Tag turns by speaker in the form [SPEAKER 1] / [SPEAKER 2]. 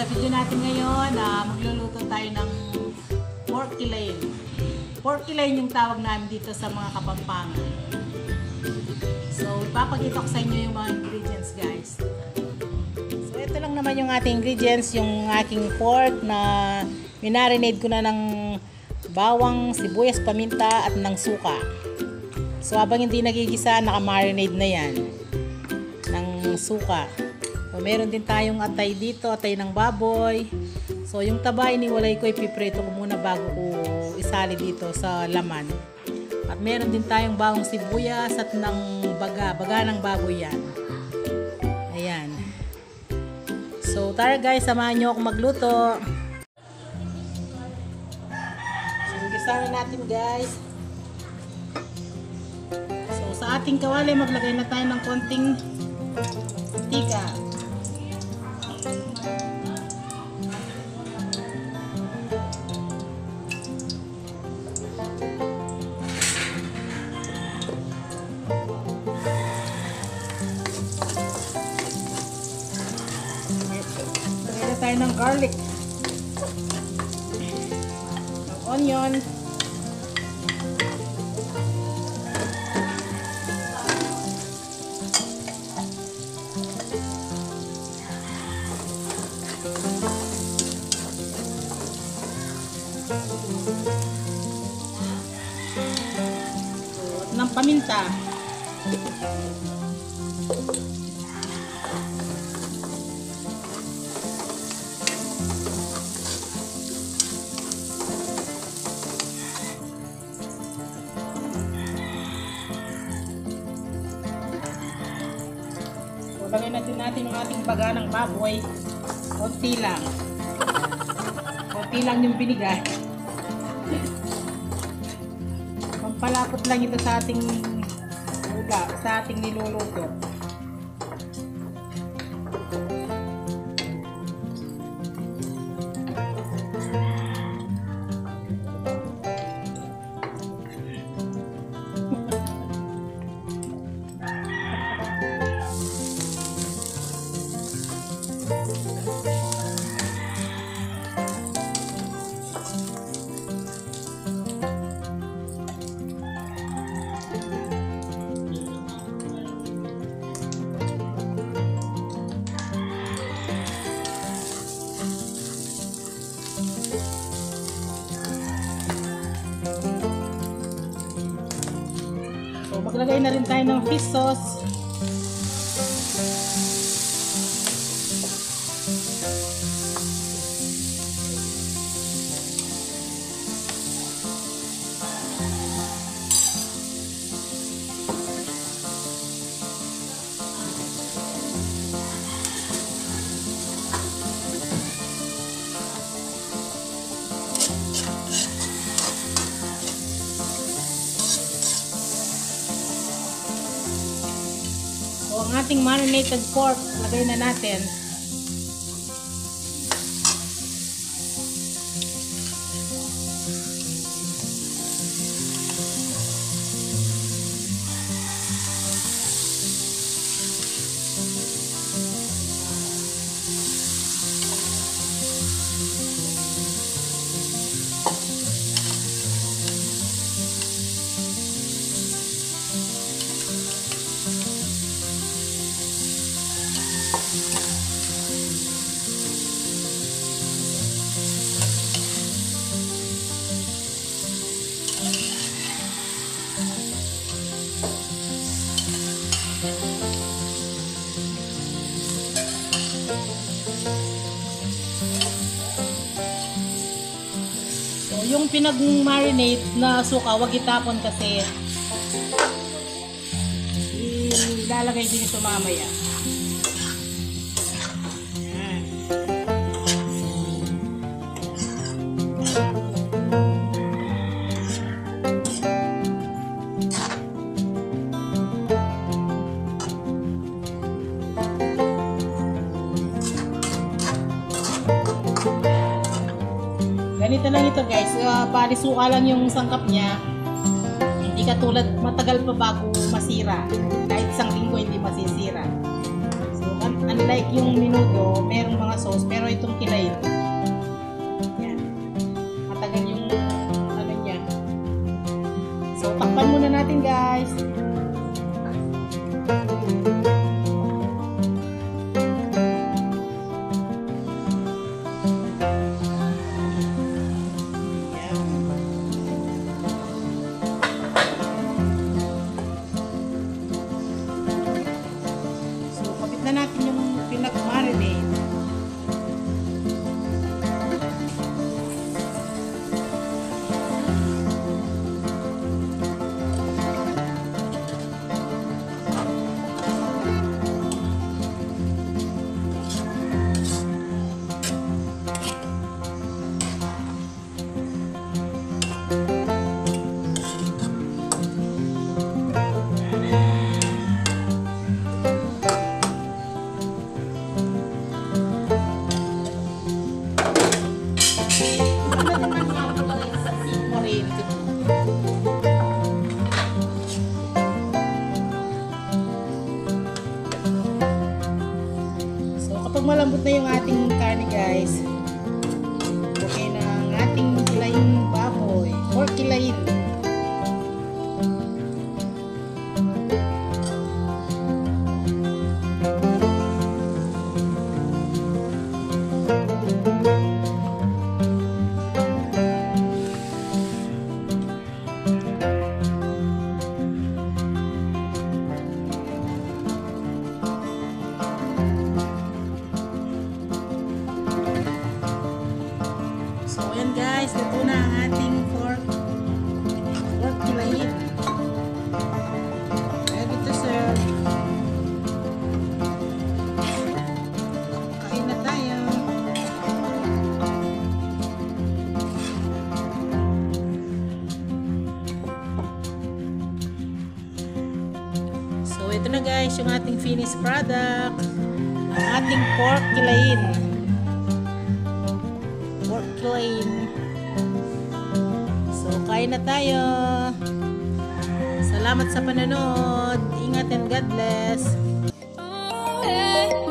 [SPEAKER 1] sa video natin ngayon, ah, magluluto tayo ng pork elaine. Pork elaine yung tawag namin dito sa mga kapampangan. So, ipapakita ko sa inyo yung mga ingredients guys. So, ito lang naman yung ating ingredients, yung aking pork na minarinade ko na ng bawang, sibuyas, paminta at ng suka. So, habang hindi nagigisa, nakamarinade na yan ng suka. Meron din tayong atay dito, atay ng baboy. So, yung taba, iniwalay ko, ipiprito ko muna bago ko isali dito sa laman. At meron din tayong bawang sibuyas at ng baga, baga ng baboy yan. Ayan. So, tara guys, samahan nyo ako magluto. So, na natin guys. So, sa ating kawali, maglagay na tayo ng konting tika. Tayo ng garlic. Ng onion. So, ng paminta. Lagay natin natin yung ating baga ng baboy. Konti lang. Konti lang yung binigay. Pampalapot lang ito sa ating uga, sa ating niluluto. Maglagay na rin tayo ng fish sauce. Ang ating marinated pork, lagay na natin. Yung pinag-marinate na suka, wag itapon kasi ilalagay din ito mamaya. Ganito lang ito guys. Uh, bali suka lang yung sangkap niya. Hindi katulad matagal pa bago masira. Kahit isang linggo hindi masisira. So un- unlike yung minudo, merong mga sauce. Pero itong kilay malambot na yung ating karne guys. Ito na ang ating pork pork kilayin. Ready to serve. Kain na tayo. So, ito na guys, yung ating finished product. Ang ating pork kilayin pork lane. Kain na tayo. Salamat sa panonood. Ingat and God bless. Oh, eh.